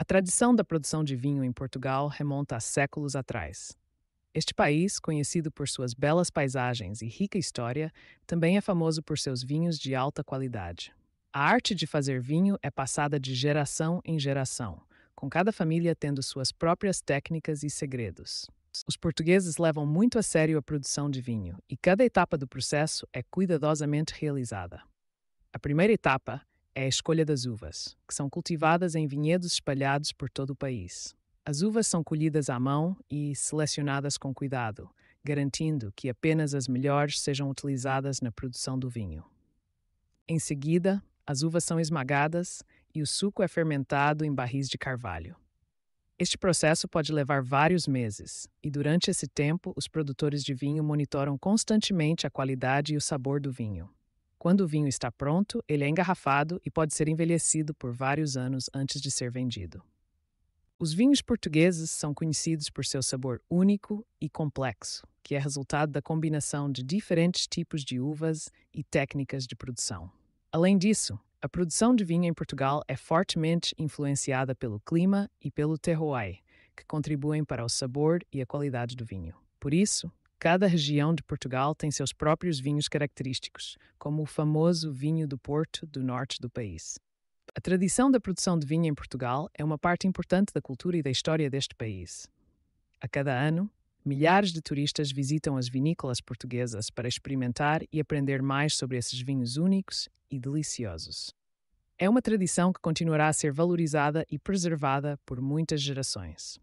A tradição da produção de vinho em Portugal remonta a séculos atrás. Este país, conhecido por suas belas paisagens e rica história, também é famoso por seus vinhos de alta qualidade. A arte de fazer vinho é passada de geração em geração, com cada família tendo suas próprias técnicas e segredos. Os portugueses levam muito a sério a produção de vinho e cada etapa do processo é cuidadosamente realizada. A primeira etapa é a escolha das uvas, que são cultivadas em vinhedos espalhados por todo o país. As uvas são colhidas à mão e selecionadas com cuidado, garantindo que apenas as melhores sejam utilizadas na produção do vinho. Em seguida, as uvas são esmagadas e o suco é fermentado em barris de carvalho. Este processo pode levar vários meses, e durante esse tempo, os produtores de vinho monitoram constantemente a qualidade e o sabor do vinho. Quando o vinho está pronto, ele é engarrafado e pode ser envelhecido por vários anos antes de ser vendido. Os vinhos portugueses são conhecidos por seu sabor único e complexo, que é resultado da combinação de diferentes tipos de uvas e técnicas de produção. Além disso, a produção de vinho em Portugal é fortemente influenciada pelo clima e pelo terroir, que contribuem para o sabor e a qualidade do vinho. Por isso, cada região de Portugal tem seus próprios vinhos característicos, como o famoso vinho do Porto do norte do país. A tradição da produção de vinho em Portugal é uma parte importante da cultura e da história deste país. A cada ano, milhares de turistas visitam as vinícolas portuguesas para experimentar e aprender mais sobre esses vinhos únicos e deliciosos. É uma tradição que continuará a ser valorizada e preservada por muitas gerações.